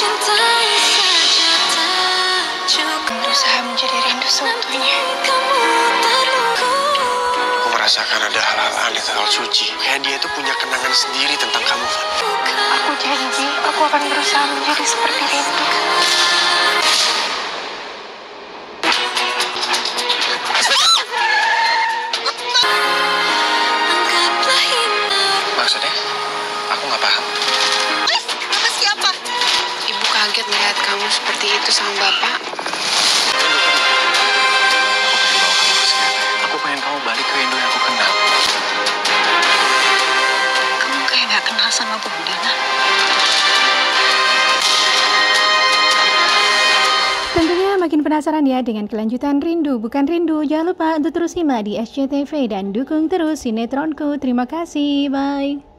Mencintai saja tak cukup Berusaha menjadi rindu seutuhnya Aku merasakan ada hal-hal aneh hal suci Kayak dia itu punya kenangan sendiri tentang kamu, Van Aku janji, aku akan berusaha menjadi seperti rindu Maksudnya? Aku nggak paham. Kaget melihat kamu seperti itu sama bapak. Aku pengen bawa kamu ke psikiater. Aku pengen kamu balik ke Indo yang aku kenal. Kamu kayak gak kenal sama Bunda, nah. Tentunya makin penasaran ya dengan kelanjutan Rindu Bukan Rindu. Jangan lupa untuk terus simak di SCTV dan dukung terus sinetronku. Terima kasih, bye.